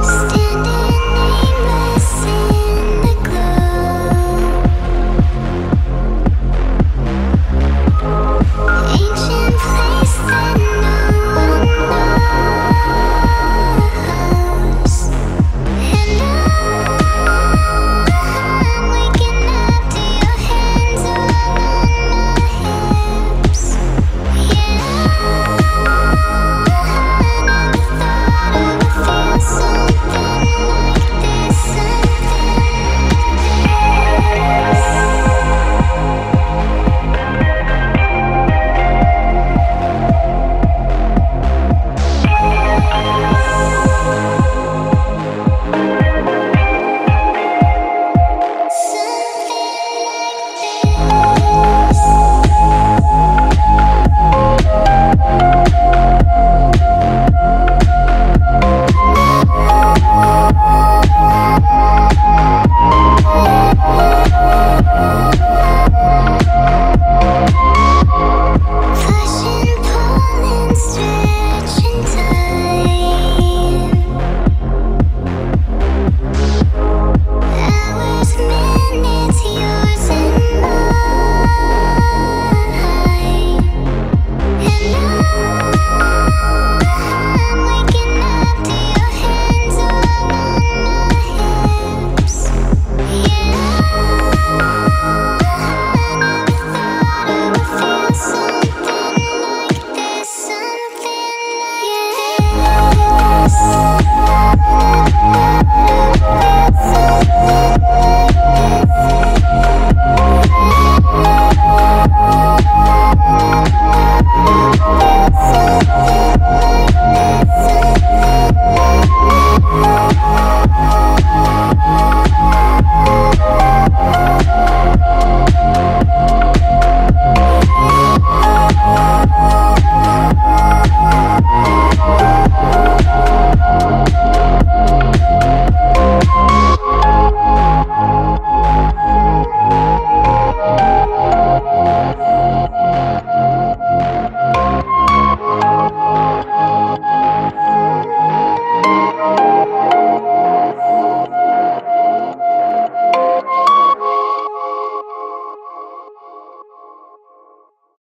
Something